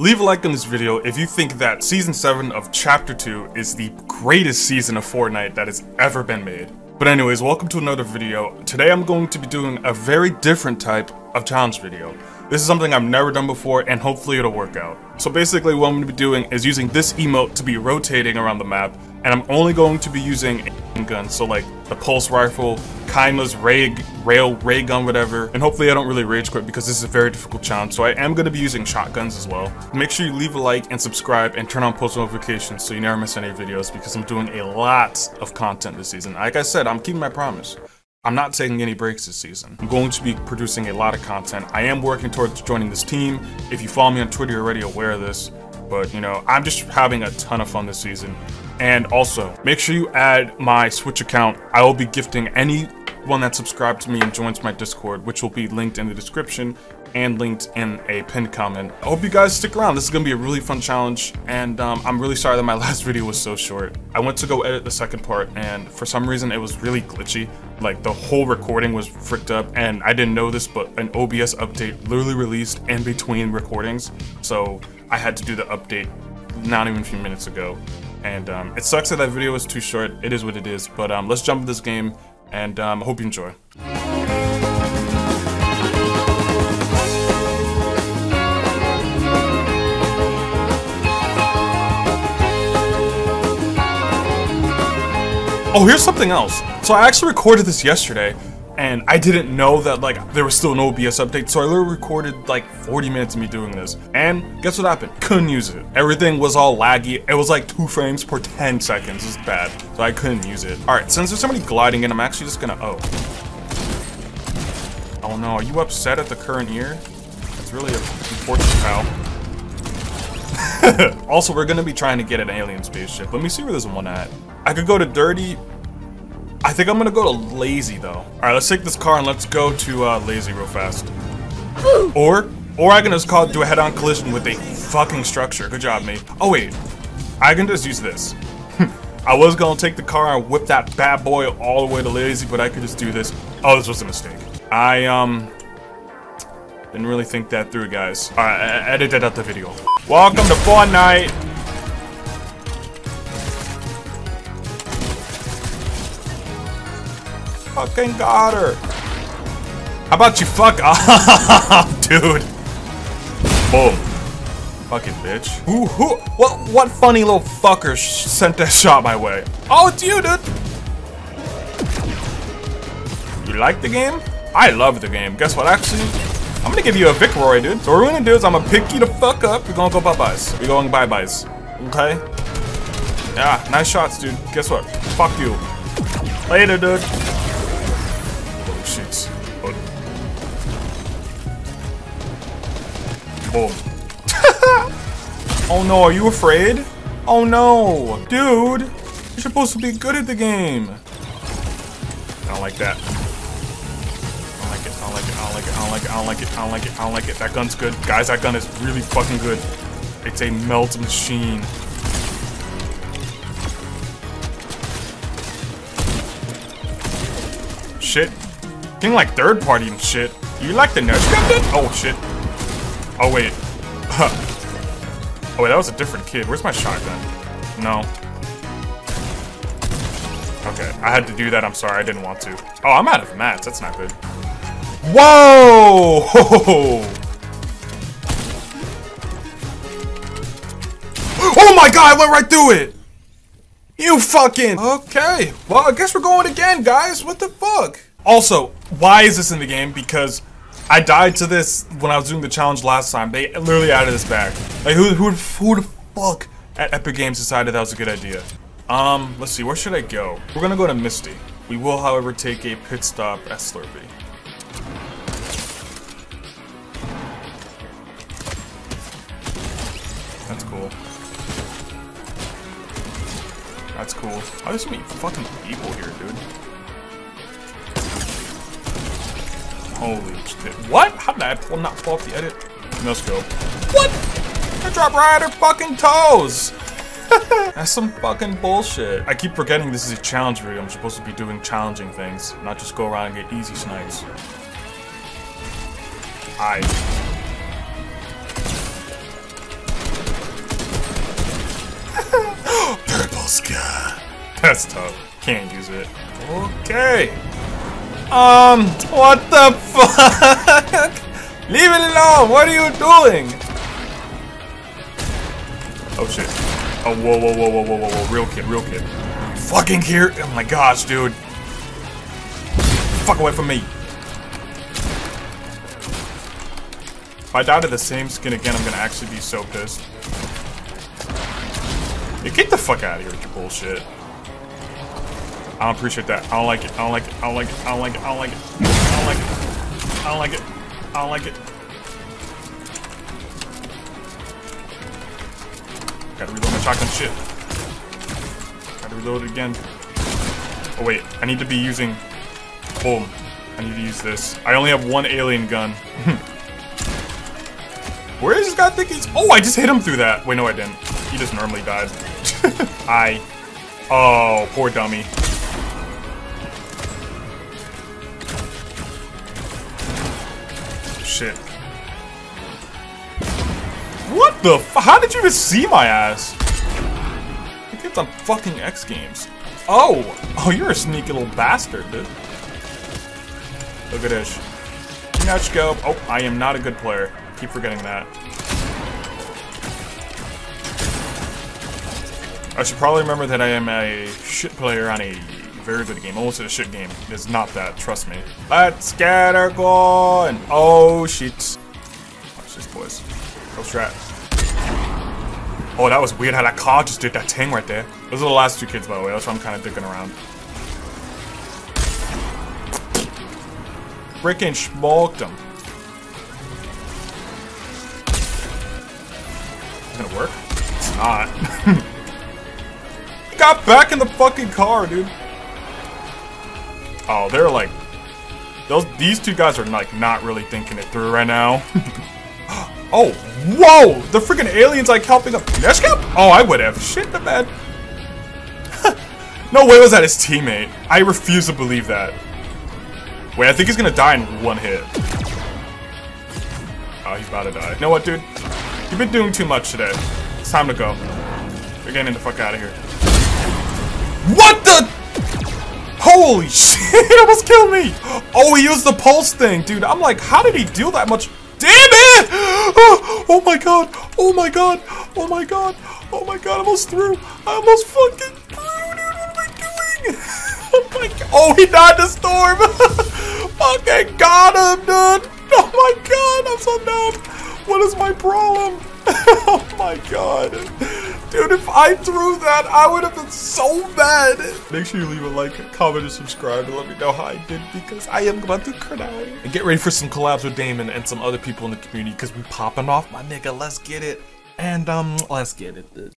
Leave a like on this video if you think that Season 7 of Chapter 2 is the greatest season of Fortnite that has ever been made. But anyways, welcome to another video. Today I'm going to be doing a very different type of challenge video. This is something I've never done before and hopefully it'll work out. So basically what I'm going to be doing is using this emote to be rotating around the map and I'm only going to be using a gun, so like the pulse rifle, kindless ray, rail, ray gun, whatever. And hopefully I don't really rage quit because this is a very difficult challenge, so I am going to be using shotguns as well. Make sure you leave a like and subscribe and turn on post notifications so you never miss any videos because I'm doing a lot of content this season. Like I said, I'm keeping my promise. I'm not taking any breaks this season. I'm going to be producing a lot of content. I am working towards joining this team. If you follow me on Twitter, you're already aware of this. But, you know, I'm just having a ton of fun this season. And also, make sure you add my Switch account. I will be gifting anyone that subscribed to me and joins my Discord, which will be linked in the description and linked in a pinned comment. I hope you guys stick around. This is gonna be a really fun challenge, and um, I'm really sorry that my last video was so short. I went to go edit the second part, and for some reason it was really glitchy. Like the whole recording was fricked up, and I didn't know this, but an OBS update literally released in between recordings, so I had to do the update not even a few minutes ago. And um, it sucks that that video was too short. It is what it is, but um, let's jump into this game, and um, I hope you enjoy. Oh, here's something else. So I actually recorded this yesterday, and I didn't know that like there was still an OBS update, so I literally recorded like 40 minutes of me doing this. And guess what happened? Couldn't use it. Everything was all laggy. It was like two frames per 10 seconds. It's bad. So I couldn't use it. Alright, since there's somebody gliding in, I'm actually just gonna oh. Oh no, are you upset at the current year? That's really unfortunate, pal. also, we're gonna be trying to get an alien spaceship. Let me see where there's one at. I could go to Dirty. I think I'm gonna go to Lazy though. All right, let's take this car and let's go to uh, Lazy real fast. or, or I can just call do a head-on collision with a fucking structure. Good job, mate. Oh wait, I can just use this. I was gonna take the car and whip that bad boy all the way to Lazy, but I could just do this. Oh, this was a mistake. I um didn't really think that through, guys. All right, I edited out the video. Welcome to Fortnite. Fucking got her. How about you fuck off, dude? Boom. Fucking bitch. Ooh, who? What? What funny little fucker sent that shot my way? Oh, it's you, dude. You like the game? I love the game. Guess what? Actually, I'm gonna give you a Vicroy, dude. So what we're gonna do is I'm gonna pick you the fuck up. We're gonna go bye-byes. We're going bye-byes. Okay? Yeah, nice shots, dude. Guess what? Fuck you. Later, dude. Boom. oh no, are you afraid? Oh no. Dude, you're supposed to be good at the game. I don't like that. I don't like it, I don't like it, I don't like it, I don't like it, I don't like it, I don't like it. That gun's good. Guys, that gun is really fucking good. It's a melt machine. Shit. Getting like third party and shit. You like the nurse? Oh shit. Oh wait. oh wait, that was a different kid. Where's my shotgun? No. Okay, I had to do that. I'm sorry, I didn't want to. Oh, I'm out of mats. That's not good. Whoa! Oh my god, I went right through it! You fucking... Okay, well, I guess we're going again, guys. What the fuck? Also, why is this in the game? Because I died to this when I was doing the challenge last time. They literally added this back. Like, who, who, who the fuck at Epic Games decided that was a good idea? Um, let's see, where should I go? We're gonna go to Misty. We will, however, take a pit stop at Slurpy. That's cool. That's cool. Why Oh, there's so many fucking people here, dude. Holy shit. What? How did I pull, not pull off the edit? Let's go. What? I dropped right at her fucking toes! That's some fucking bullshit. I keep forgetting this is a challenge video. I'm supposed to be doing challenging things, not just go around and get easy snipes. I. Purple Sky. That's tough. Can't use it. Okay. Um, what the fuck? Leave it alone. What are you doing? Oh shit. Oh, whoa, whoa, whoa, whoa, whoa, whoa, whoa. Real kid, real kid. Fucking here. Oh my gosh, dude. Fuck away from me. If I die to the same skin again, I'm gonna actually be so pissed. You get the fuck out of here with your bullshit. I don't appreciate that. I don't like it. I don't like it. I don't like it. I don't like it. I don't like it. I don't like it. I don't like it. I don't like it. Gotta reload my shotgun shit. Gotta reload it again. Oh wait, I need to be using... Boom. I need to use this. I only have one alien gun. Where is this guy think he's... Oh, I just hit him through that. Wait, no I didn't. He just normally died. I... Oh, poor dummy. Shit. What the How did you even see my ass? I think it's on fucking X Games. Oh! Oh, you're a sneaky little bastard, dude. Look at this. Let's go. Oh, I am not a good player. Keep forgetting that. I should probably remember that I am a shit player on a very good game. Almost a shit game. It's not that, trust me. Let's get her going! Oh, shit. Watch this, boys. Go strat. Oh, that was weird how that car just did that thing right there. Those are the last two kids, by the way. That's why I'm kind of dicking around. Freaking smoked them. Is gonna work? It's not. got back in the fucking car, dude. Oh, they're like... Those, these two guys are like not really thinking it through right now. oh, whoa! The freaking alien's like helping up Neshcap? Oh, I would have. Shit the bed. no way was that his teammate. I refuse to believe that. Wait, I think he's gonna die in one hit. Oh, he's about to die. You know what, dude? You've been doing too much today. It's time to go. We're getting the fuck out of here. What the? Holy shit, he almost killed me. Oh, he used the pulse thing, dude. I'm like, how did he deal that much? Damn it! Oh, oh my god, oh my god, oh my god, oh my god, I almost threw. I almost fucking threw, dude. What am I doing? Oh my god. Oh, he died to storm. fucking got him, dude. Oh my god, I'm so dumb. What is my problem? oh my god. Dude, if I threw that, I would have been so mad. Make sure you leave a like, comment, and subscribe and let me know how I did because I am about to cry. And get ready for some collabs with Damon and some other people in the community because we popping off, my nigga. Let's get it. And, um, let's get it.